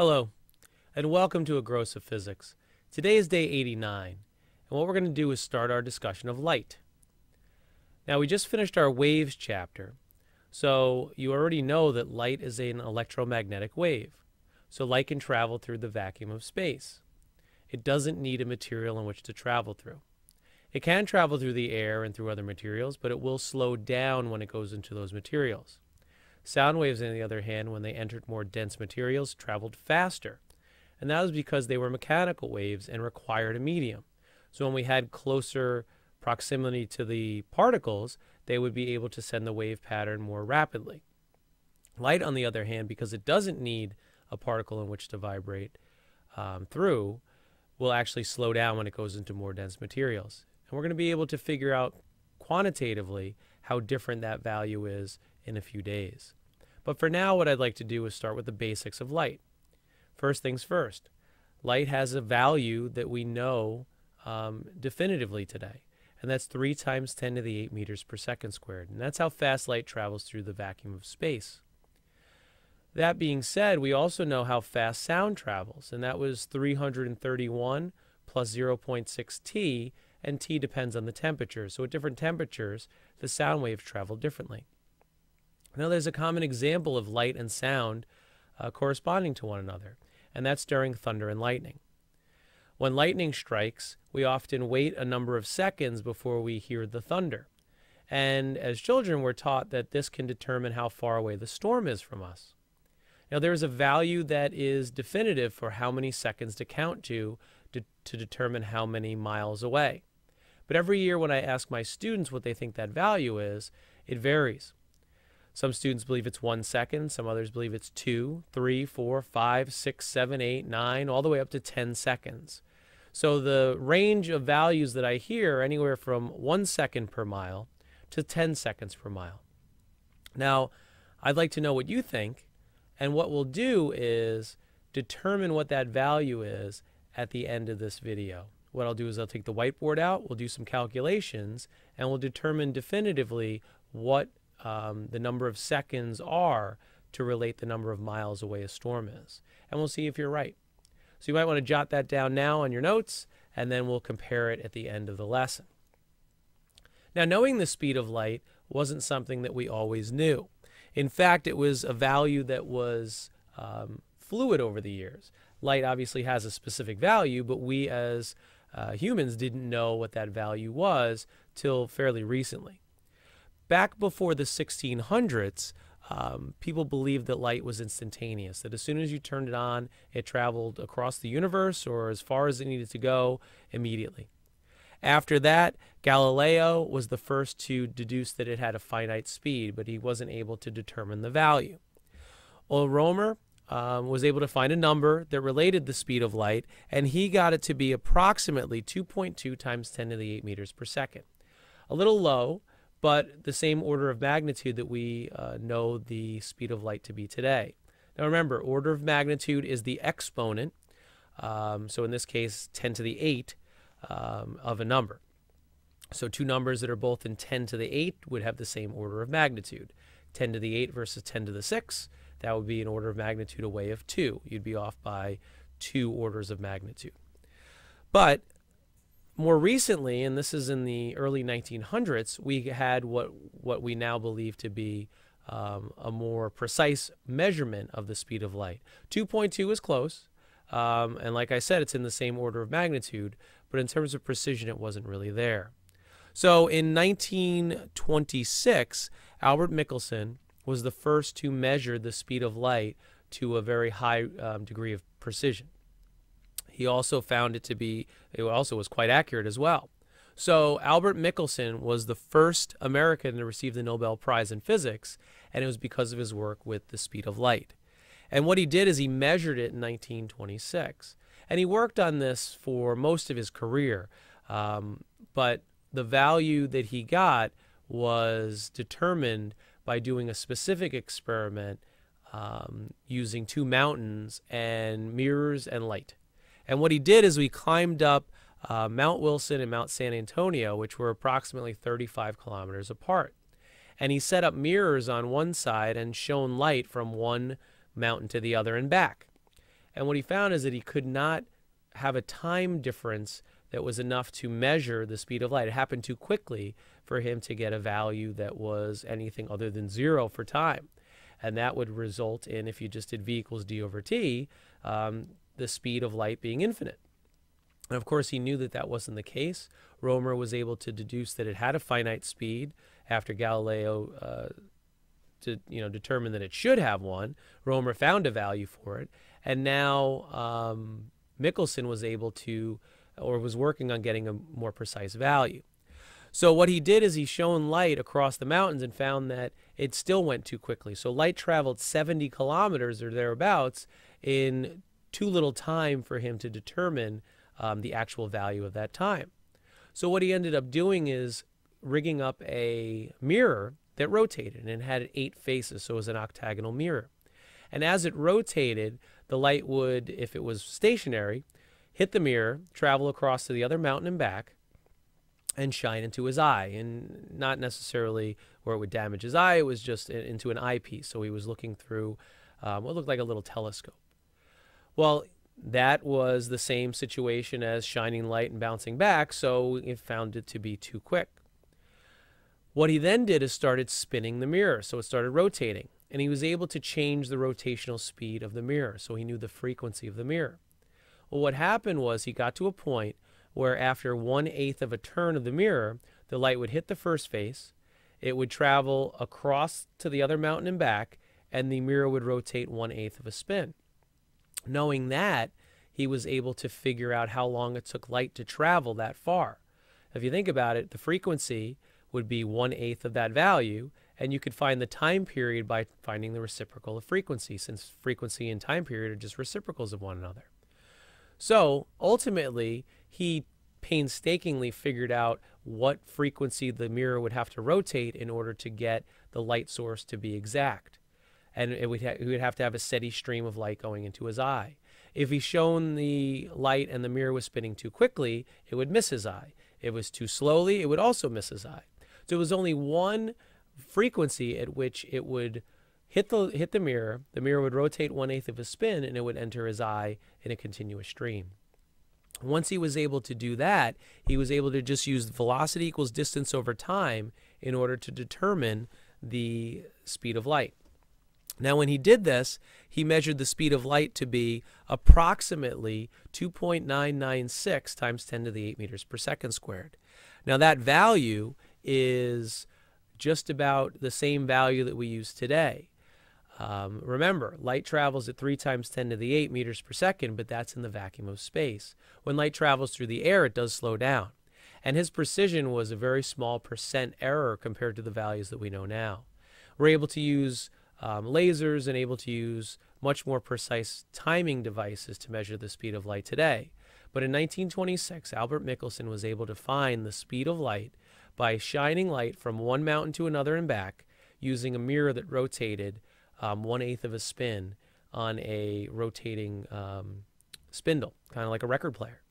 Hello, and welcome to A Gross of Physics. Today is day 89, and what we're going to do is start our discussion of light. Now, we just finished our waves chapter, so you already know that light is an electromagnetic wave. So light can travel through the vacuum of space. It doesn't need a material in which to travel through. It can travel through the air and through other materials, but it will slow down when it goes into those materials. Sound waves, on the other hand, when they entered more dense materials, traveled faster. And that was because they were mechanical waves and required a medium. So when we had closer proximity to the particles, they would be able to send the wave pattern more rapidly. Light, on the other hand, because it doesn't need a particle in which to vibrate um, through, will actually slow down when it goes into more dense materials. And we're going to be able to figure out quantitatively how different that value is in a few days. But for now, what I'd like to do is start with the basics of light. First things first, light has a value that we know um, definitively today, and that's 3 times 10 to the 8 meters per second squared. And that's how fast light travels through the vacuum of space. That being said, we also know how fast sound travels, and that was 331 plus 0.6 t, and t depends on the temperature. So at different temperatures, the sound waves travel differently. Now, there's a common example of light and sound uh, corresponding to one another, and that's during thunder and lightning. When lightning strikes, we often wait a number of seconds before we hear the thunder. And as children, we're taught that this can determine how far away the storm is from us. Now, there is a value that is definitive for how many seconds to count to, to to determine how many miles away. But every year when I ask my students what they think that value is, it varies. Some students believe it's one second, some others believe it's two, three, four, five, six, seven, eight, nine, all the way up to 10 seconds. So the range of values that I hear are anywhere from one second per mile to 10 seconds per mile. Now, I'd like to know what you think, and what we'll do is determine what that value is at the end of this video. What I'll do is I'll take the whiteboard out, we'll do some calculations, and we'll determine definitively what um, the number of seconds are to relate the number of miles away a storm is. And we'll see if you're right. So you might want to jot that down now on your notes, and then we'll compare it at the end of the lesson. Now, knowing the speed of light wasn't something that we always knew. In fact, it was a value that was um, fluid over the years. Light obviously has a specific value, but we as uh, humans didn't know what that value was till fairly recently. Back before the 1600s, um, people believed that light was instantaneous, that as soon as you turned it on, it traveled across the universe or as far as it needed to go immediately. After that, Galileo was the first to deduce that it had a finite speed, but he wasn't able to determine the value. Well, Roemer um, was able to find a number that related the speed of light, and he got it to be approximately 2.2 times 10 to the 8 meters per second. A little low, but the same order of magnitude that we uh, know the speed of light to be today. Now remember, order of magnitude is the exponent, um, so in this case, 10 to the 8 um, of a number. So two numbers that are both in 10 to the 8 would have the same order of magnitude. 10 to the 8 versus 10 to the 6, that would be an order of magnitude away of 2. You'd be off by two orders of magnitude. But more recently, and this is in the early 1900s, we had what, what we now believe to be um, a more precise measurement of the speed of light. 2.2 is close, um, and like I said, it's in the same order of magnitude, but in terms of precision, it wasn't really there. So in 1926, Albert Michelson was the first to measure the speed of light to a very high um, degree of precision. He also found it to be, it also was quite accurate as well. So Albert Michelson was the first American to receive the Nobel Prize in Physics, and it was because of his work with the speed of light. And what he did is he measured it in 1926. And he worked on this for most of his career. Um, but the value that he got was determined by doing a specific experiment um, using two mountains and mirrors and light. And what he did is we climbed up uh, Mount Wilson and Mount San Antonio, which were approximately 35 kilometers apart. And he set up mirrors on one side and shone light from one mountain to the other and back. And what he found is that he could not have a time difference that was enough to measure the speed of light. It happened too quickly for him to get a value that was anything other than zero for time. And that would result in, if you just did v equals d over t, um, the speed of light being infinite. And of course, he knew that that wasn't the case. Roemer was able to deduce that it had a finite speed after Galileo uh, to you know determine that it should have one. Roemer found a value for it, and now um, Michelson was able to, or was working on getting a more precise value. So what he did is he shone light across the mountains and found that it still went too quickly. So light traveled 70 kilometers or thereabouts in too little time for him to determine um, the actual value of that time. So what he ended up doing is rigging up a mirror that rotated and had eight faces, so it was an octagonal mirror. And as it rotated, the light would, if it was stationary, hit the mirror, travel across to the other mountain and back, and shine into his eye. And not necessarily where it would damage his eye, it was just into an eyepiece. So he was looking through um, what looked like a little telescope. Well, that was the same situation as shining light and bouncing back, so it found it to be too quick. What he then did is started spinning the mirror, so it started rotating and he was able to change the rotational speed of the mirror, so he knew the frequency of the mirror. Well, what happened was he got to a point where after one eighth of a turn of the mirror, the light would hit the first face, it would travel across to the other mountain and back, and the mirror would rotate one eighth of a spin. Knowing that, he was able to figure out how long it took light to travel that far. If you think about it, the frequency would be one eighth of that value, and you could find the time period by finding the reciprocal of frequency, since frequency and time period are just reciprocals of one another. So ultimately, he painstakingly figured out what frequency the mirror would have to rotate in order to get the light source to be exact. And it would he would have to have a steady stream of light going into his eye. If he shone the light and the mirror was spinning too quickly, it would miss his eye. If it was too slowly, it would also miss his eye. So it was only one frequency at which it would hit the hit the mirror. The mirror would rotate one eighth of a spin, and it would enter his eye in a continuous stream. Once he was able to do that, he was able to just use velocity equals distance over time in order to determine the speed of light. Now, when he did this, he measured the speed of light to be approximately 2.996 times 10 to the 8 meters per second squared. Now, that value is just about the same value that we use today. Um, remember, light travels at 3 times 10 to the 8 meters per second, but that's in the vacuum of space. When light travels through the air, it does slow down. And his precision was a very small percent error compared to the values that we know now. We're able to use um, lasers and able to use much more precise timing devices to measure the speed of light today. But in 1926, Albert Michelson was able to find the speed of light by shining light from one mountain to another and back using a mirror that rotated um, one eighth of a spin on a rotating um, spindle, kind of like a record player.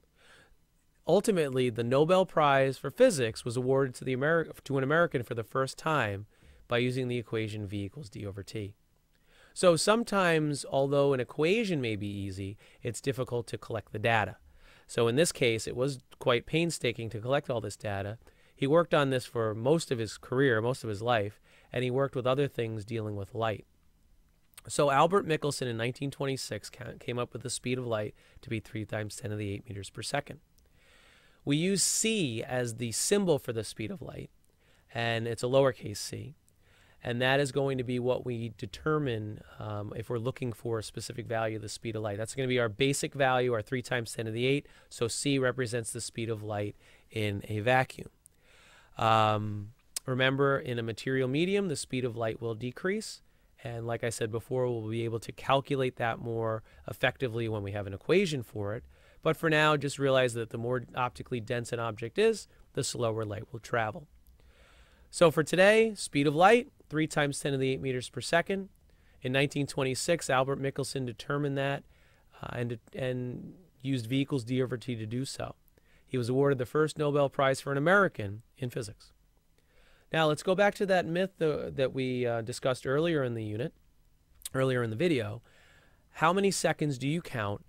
Ultimately, the Nobel Prize for Physics was awarded to, the Ameri- to an American for the first time by using the equation V equals d over t. So sometimes, although an equation may be easy, it's difficult to collect the data. So in this case, it was quite painstaking to collect all this data, he worked on this for most of his career, most of his life, and he worked with other things dealing with light. So Albert Michelson in 1926 came up with the speed of light to be 3 times 10 to the 8 meters per second. We use c as the symbol for the speed of light, and it's a lowercase c. And that is going to be what we determine um, if we're looking for a specific value of the speed of light. That's going to be our basic value, our 3 times 10 to the 8. So c represents the speed of light in a vacuum. Um, remember, in a material medium, the speed of light will decrease. And like I said before, we'll be able to calculate that more effectively when we have an equation for it. But for now, just realize that the more optically dense an object is, the slower light will travel. So for today, speed of light, 3 times 10 to the 8 meters per second. In 1926, Albert Michelson determined that uh, and, and used v equals d over t to do so. He was awarded the first Nobel Prize for an American in physics. Now let's go back to that myth that we uh, discussed earlier in the unit, earlier in the video. how many seconds do you count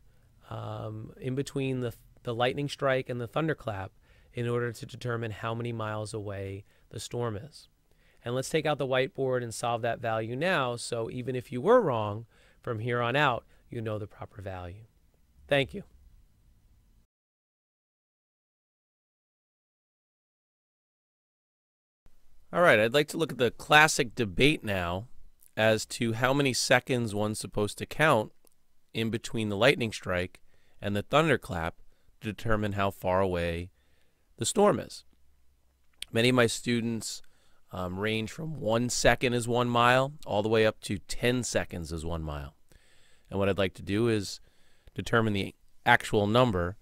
um, in between the, the lightning strike and the thunderclap in order to determine how many miles away the storm is? And let's take out the whiteboard and solve that value now so even if you were wrong, from here on out, you know the proper value. Thank you. All right, I'd like to look at the classic debate now as to how many seconds one's supposed to count in between the lightning strike and the thunderclap to determine how far away the storm is. Many of my students um, range from one second is one mile all the way up to 10 seconds is one mile. And what I'd like to do is determine the actual number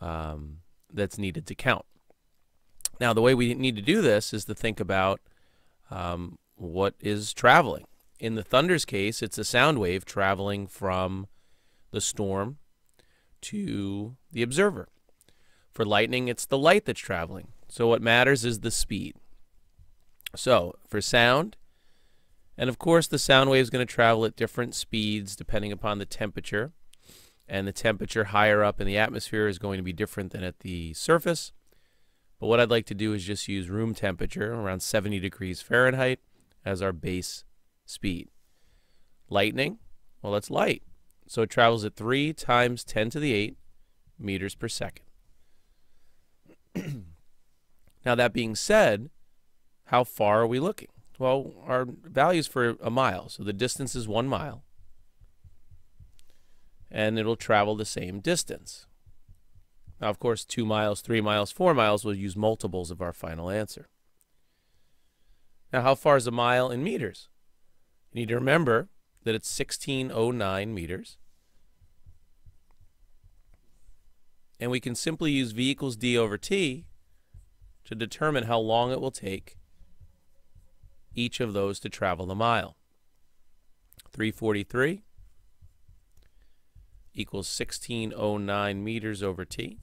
um, that's needed to count. Now, the way we need to do this is to think about um, what is traveling. In the thunder's case, it's a sound wave traveling from the storm to the observer. For lightning, it's the light that's traveling. So what matters is the speed. So for sound, and of course the sound wave is going to travel at different speeds depending upon the temperature. And the temperature higher up in the atmosphere is going to be different than at the surface. But what I'd like to do is just use room temperature, around 70 degrees Fahrenheit, as our base speed. Lightning, well, it's light. So it travels at 3 times 10 to the 8 meters per second. now, that being said, how far are we looking? Well, our values for a mile. So the distance is one mile. And it'll travel the same distance. Now, of course, two miles, three miles, four miles, we'll use multiples of our final answer. Now, how far is a mile in meters? You need to remember that it's 1609 meters. And we can simply use V equals D over T to determine how long it will take each of those to travel the mile. 343 equals 1609 meters over T.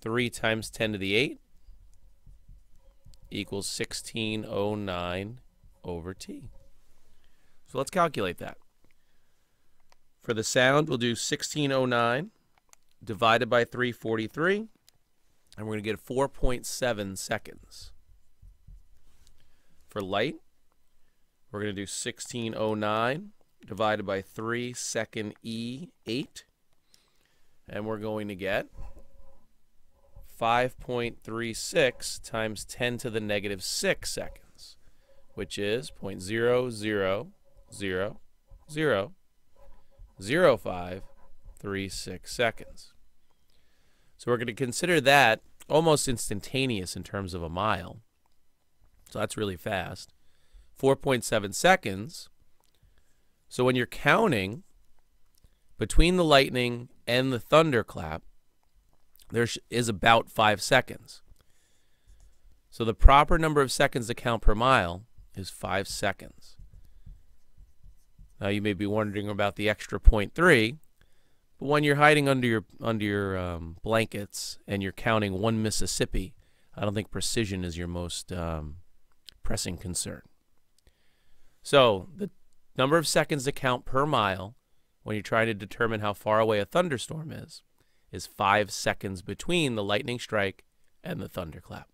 3 times 10 to the 8 equals 1609 over T. So let's calculate that. For the sound, we'll do 1609 divided by 343, and we're going to get 4.7 seconds. For light, we're going to do 1609 divided by 3 second E8, and we're going to get 5.36 times 10 to the negative 6 seconds, which is 0.0000536 seconds. So we're going to consider that almost instantaneous in terms of a mile. So that's really fast. 4.7 seconds. So when you're counting between the lightning and the thunderclap, there is about five seconds. So the proper number of seconds to count per mile is five seconds. Now you may be wondering about the extra 0.3, but when you're hiding under your under your um, blankets and you're counting one Mississippi, I don't think precision is your most um, pressing concern. So the number of seconds to count per mile when you're trying to determine how far away a thunderstorm is is five seconds between the lightning strike and the thunderclap.